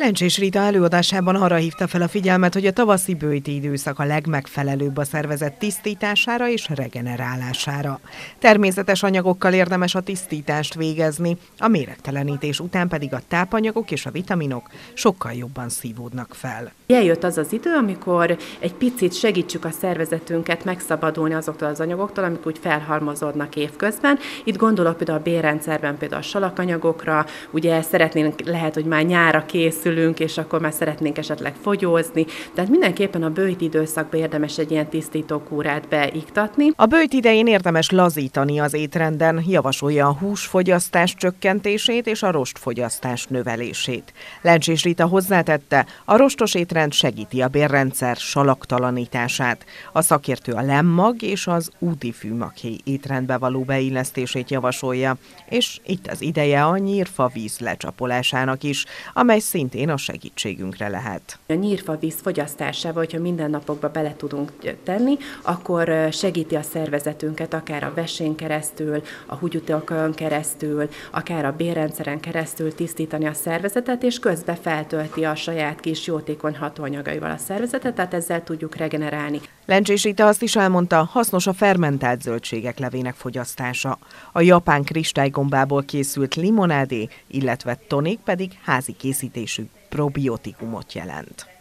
Lencsés Rita előadásában arra hívta fel a figyelmet, hogy a tavaszi bőti időszak a legmegfelelőbb a szervezet tisztítására és regenerálására. Természetes anyagokkal érdemes a tisztítást végezni, a méregtelenítés után pedig a tápanyagok és a vitaminok sokkal jobban szívódnak fel. Eljött az az idő, amikor egy picit segítsük a szervezetünket megszabadulni azoktól az anyagoktól, amik úgy felhalmozódnak évközben. Itt gondolok például a bérrendszerben például a salakanyagokra, ugye szeretnénk, lehet, hogy már nyára készülünk, és akkor már szeretnénk esetleg fogyózni. Tehát mindenképpen a bőjt időszakban érdemes egy ilyen tisztítókúrát beiktatni. A bőjt idején érdemes lazítani az étrenden, javasolja a húsfogyasztás csökkentését és a rostfogyasztás növelését. Lencsés Rita hozzátette, a rostos étrend segíti a bérrendszer salaktalanítását. A szakértő a lemmag és az úti fűmaghéj étrendbe való beillesztését javasolja, és itt az ideje a nyírfa víz lecsapolásának is, amely szintén a segítségünkre lehet. A nyírfa víz fogyasztásával, hogyha minden napokba bele tudunk tenni, akkor segíti a szervezetünket akár a vesén keresztül, a húgyutakon keresztül, akár a bérrendszeren keresztül tisztítani a szervezetet, és közbe feltölti a saját kis jótékony hatóanyagaival a szervezetet, tehát ezzel tudjuk regenerálni. Lencsés Rita azt is elmondta, hasznos a fermentált zöldségek levének fogyasztása. A japán kristálygombából készült limonádé, illetve tonik pedig házi készítésű probiotikumot jelent.